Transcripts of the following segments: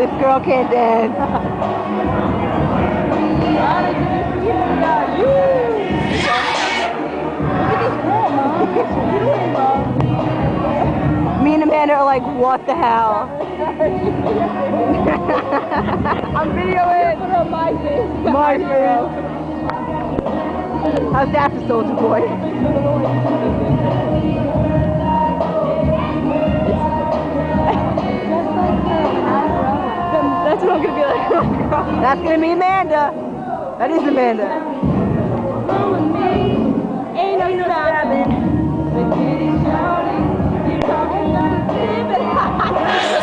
This girl can't dance. Me and Amanda are like, what the hell? I'm videoing. Put on my face. My face. How's that for Soldier Boy? That's gonna be Amanda. That is Amanda. Ain't no stopping.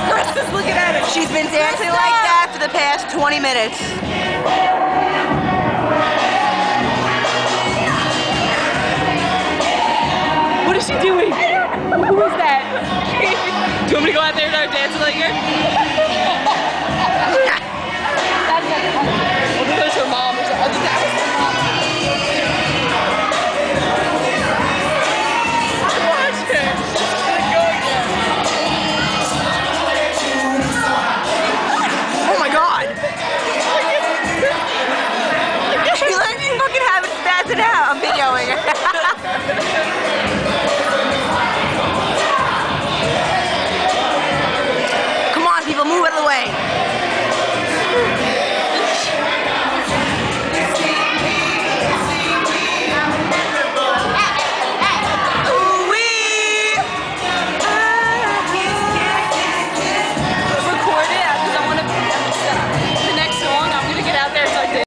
Chris is looking at it. She's been dancing like that for the past 20 minutes. What is she doing? Who is that? Do you want me to go out there and start dancing like her? Have it out. I'm videoing.